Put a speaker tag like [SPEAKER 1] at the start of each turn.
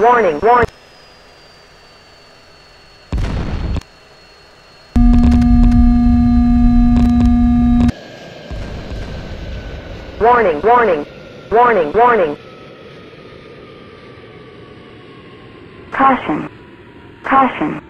[SPEAKER 1] warning, warning. Warning, warning, warning, warning.
[SPEAKER 2] Caution. Caution.